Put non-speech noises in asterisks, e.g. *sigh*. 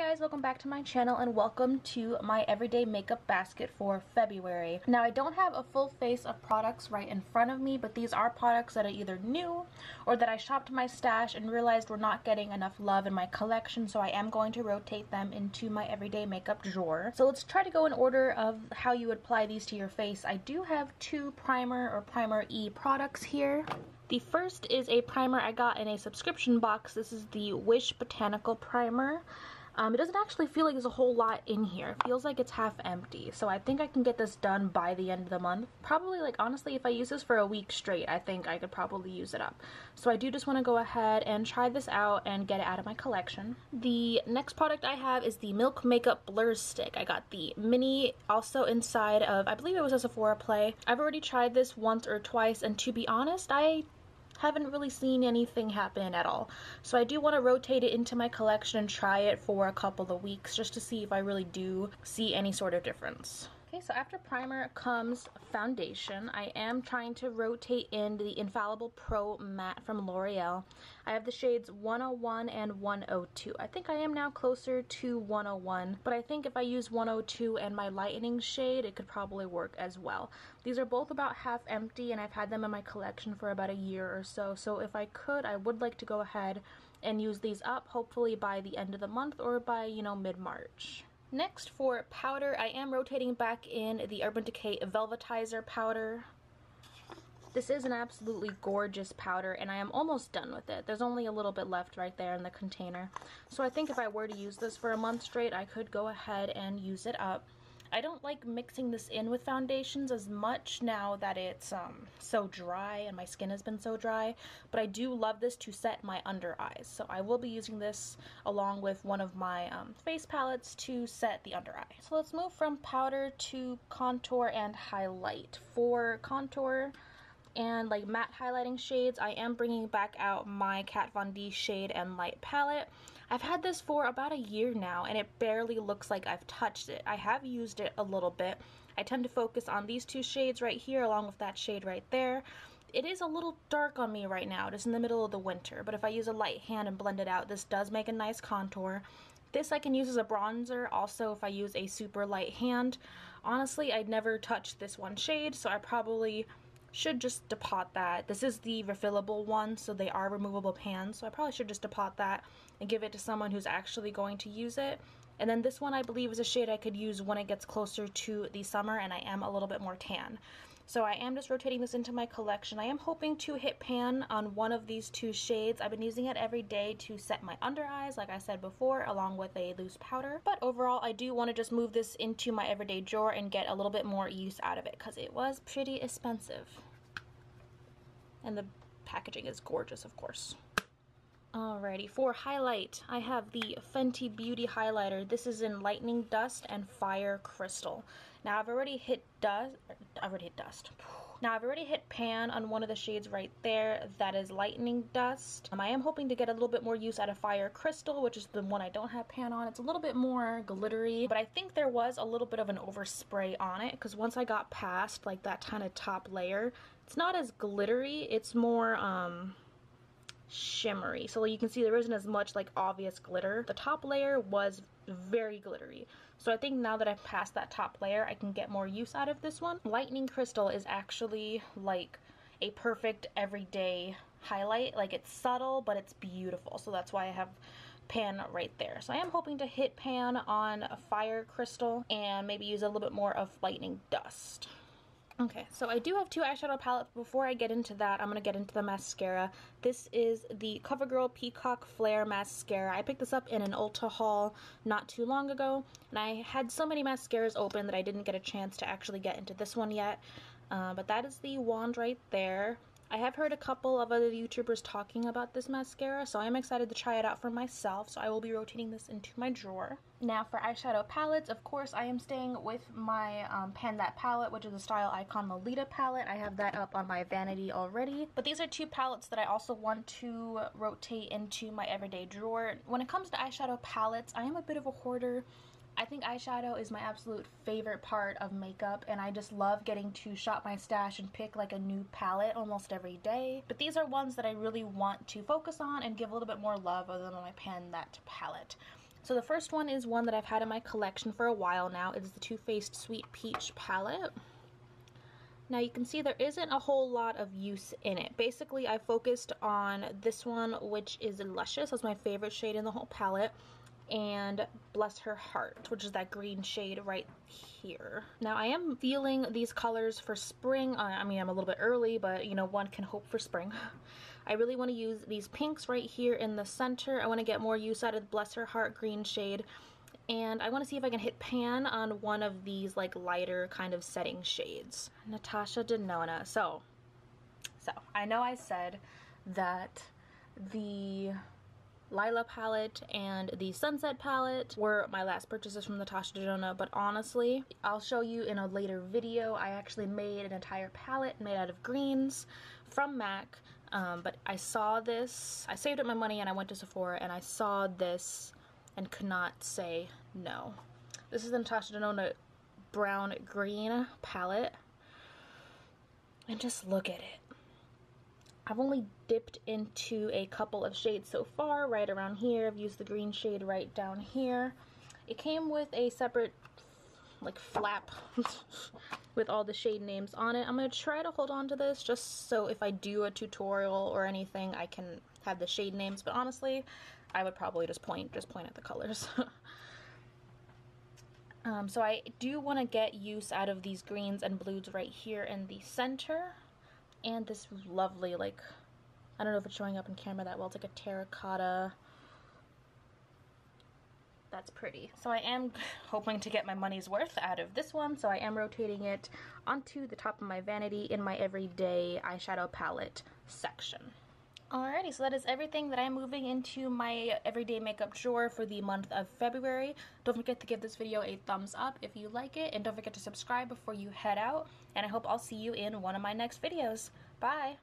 guys, welcome back to my channel and welcome to my everyday makeup basket for February. Now I don't have a full face of products right in front of me, but these are products that are either new or that I shopped my stash and realized were not getting enough love in my collection, so I am going to rotate them into my everyday makeup drawer. So let's try to go in order of how you would apply these to your face. I do have two primer or primer E products here. The first is a primer I got in a subscription box. This is the Whish Botanical Primer. Um, it doesn't actually feel like there's a whole lot in here. It feels like it's half empty. So I think I can get this done by the end of the month. Probably like honestly if I use this for a week straight I think I could probably use it up. So I do just want to go ahead and try this out and get it out of my collection. The next product I have is the Milk Makeup Blur Stick. I got the mini also inside of I believe it was a Sephora play. I've already tried this once or twice and to be honest I haven't really seen anything happen at all. So I do want to rotate it into my collection and try it for a couple of weeks just to see if I really do see any sort of difference. So after primer comes foundation. I am trying to rotate in the Infallible Pro Matte from L'Oreal. I have the shades 101 and 102. I think I am now closer to 101, but I think if I use 102 and my lightening shade, it could probably work as well. These are both about half empty and I've had them in my collection for about a year or so, so if I could, I would like to go ahead and use these up, hopefully by the end of the month or by, you know, mid-March. Next for powder, I am rotating back in the Urban Decay Velvetizer powder. This is an absolutely gorgeous powder and I am almost done with it. There's only a little bit left right there in the container. So I think if I were to use this for a month straight, I could go ahead and use it up. I don't like mixing this in with foundations as much now that it's um, so dry and my skin has been so dry, but I do love this to set my under eyes. So I will be using this along with one of my um, face palettes to set the under eye. So let's move from powder to contour and highlight. For contour, and like matte highlighting shades, I am bringing back out my Kat Von D Shade and Light palette. I've had this for about a year now and it barely looks like I've touched it. I have used it a little bit. I tend to focus on these two shades right here along with that shade right there. It is a little dark on me right now, just in the middle of the winter, but if I use a light hand and blend it out, this does make a nice contour. This I can use as a bronzer also if I use a super light hand. Honestly, I'd never touched this one shade, so I probably should just depot that. This is the refillable one, so they are removable pans, so I probably should just depot that and give it to someone who's actually going to use it. And then this one I believe is a shade I could use when it gets closer to the summer and I am a little bit more tan. So I am just rotating this into my collection. I am hoping to hit pan on one of these two shades. I've been using it every day to set my under eyes, like I said before, along with a loose powder. But overall, I do want to just move this into my everyday drawer and get a little bit more use out of it because it was pretty expensive. And the packaging is gorgeous, of course. Alrighty, for highlight, I have the Fenty Beauty highlighter. This is in Lightning Dust and Fire Crystal. Now I've already hit dust, I've already hit dust. Now I've already hit pan on one of the shades right there. That is Lightning Dust. Um, I am hoping to get a little bit more use out of Fire Crystal, which is the one I don't have pan on. It's a little bit more glittery, but I think there was a little bit of an overspray on it because once I got past like that kind of top layer, it's not as glittery. It's more, um, shimmery. So you can see there isn't as much like obvious glitter. The top layer was very glittery. So I think now that I've passed that top layer, I can get more use out of this one. Lightning Crystal is actually like a perfect everyday highlight. Like it's subtle, but it's beautiful. So that's why I have pan right there. So I am hoping to hit pan on a Fire Crystal and maybe use a little bit more of Lightning Dust. Okay, so I do have two eyeshadow palettes. Before I get into that, I'm going to get into the mascara. This is the CoverGirl Peacock Flair Mascara. I picked this up in an Ulta haul not too long ago, and I had so many mascaras open that I didn't get a chance to actually get into this one yet. Uh, but that is the wand right there. I have heard a couple of other YouTubers talking about this mascara, so I'm excited to try it out for myself, so I will be rotating this into my drawer. Now for eyeshadow palettes, of course I am staying with my um, Pan That palette, which is a Style Icon Lolita palette. I have that up on my vanity already. But these are two palettes that I also want to rotate into my everyday drawer. When it comes to eyeshadow palettes, I am a bit of a hoarder. I think eyeshadow is my absolute favorite part of makeup and I just love getting to shop my stash and pick like a new palette almost every day. But these are ones that I really want to focus on and give a little bit more love other than my Pan That palette. So the first one is one that I've had in my collection for a while now. It's the Too Faced Sweet Peach palette. Now you can see there isn't a whole lot of use in it. Basically, I focused on this one, which is Luscious. That's my favorite shade in the whole palette and Bless Her Heart, which is that green shade right here. Now I am feeling these colors for spring. I mean, I'm a little bit early, but you know, one can hope for spring. *sighs* I really want to use these pinks right here in the center. I want to get more use out of the Bless Her Heart green shade. And I want to see if I can hit pan on one of these like lighter kind of setting shades. Natasha Denona. So, so I know I said that the Lila palette and the Sunset palette were my last purchases from Natasha Denona, but honestly, I'll show you in a later video. I actually made an entire palette made out of greens from MAP, um, but I saw this, I saved up my money and I went to Sephora and I saw this and could not say no. This is the Natasha Denona brown green palette. And just look at it. I've only dipped into a couple of shades so far, right around here. I've used the green shade right down here. It came with a separate like flap *laughs* with all the shade names on it. I'm going to try to hold on to this just so if I do a tutorial or anything I can have the shade names, but honestly I would probably just point just point at the colors. *laughs* um, so I do want to get use out of these greens and blues right here in the center and this lovely like I don't know if it's showing up in camera that well it's like a terracotta. That's pretty. So I am *laughs* hoping to get my money's worth out of this one so I am rotating it onto the top of my vanity in my everyday eyeshadow palette section Alrighty, so that is everything that I'm moving into my everyday makeup drawer for the month of February. Don't forget to give this video a thumbs up if you like it, and don't forget to subscribe before you head out, and I hope I'll see you in one of my next videos. Bye!